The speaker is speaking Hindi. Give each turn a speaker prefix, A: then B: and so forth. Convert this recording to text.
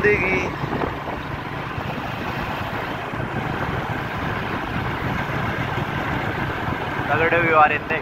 A: ज़िंदगी तगड़े भी आ रहे थे